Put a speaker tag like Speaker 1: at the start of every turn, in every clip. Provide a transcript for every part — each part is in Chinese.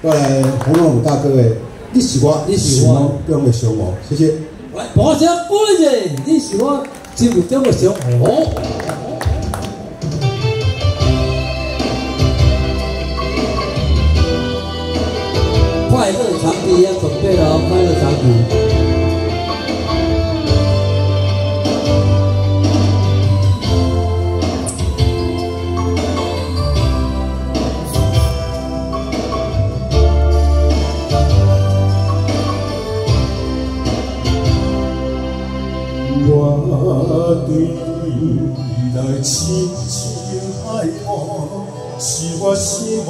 Speaker 1: 过来红龙大哥的，你喜欢，你是我中的小魔，谢谢。
Speaker 2: 来，把声鼓励者，你是我心目中的小魔。快乐长笛要准备了，快乐长笛。
Speaker 3: 对你来深情爱慕，是我心目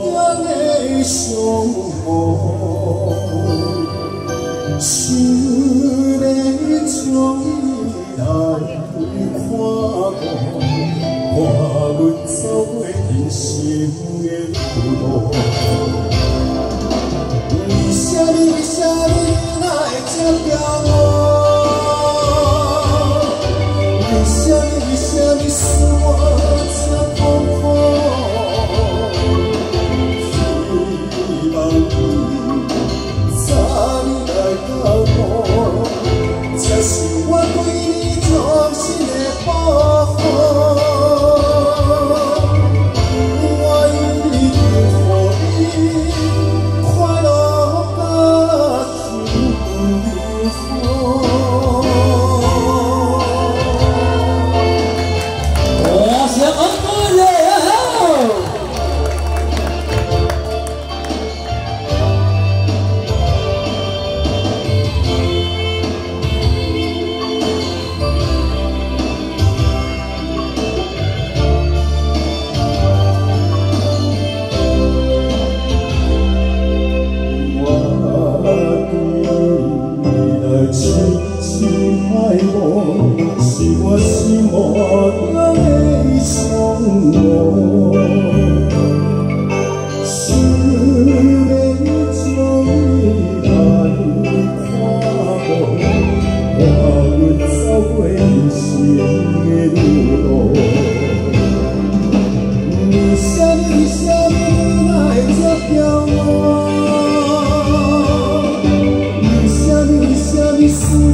Speaker 3: 中的上好。想要将你来看顾，看阮走过人生的。路。为什么？为什么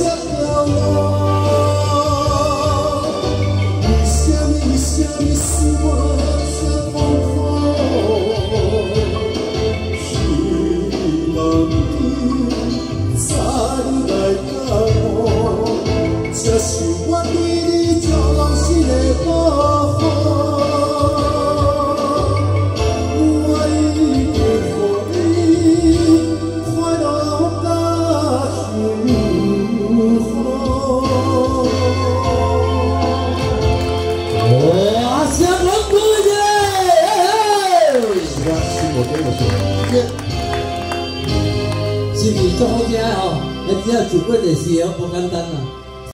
Speaker 3: 才晓得我为什么，为什么我这彷徨？
Speaker 2: 希望你早日来看我。不是做好听哦？你只要一过就是哦，不简单啦。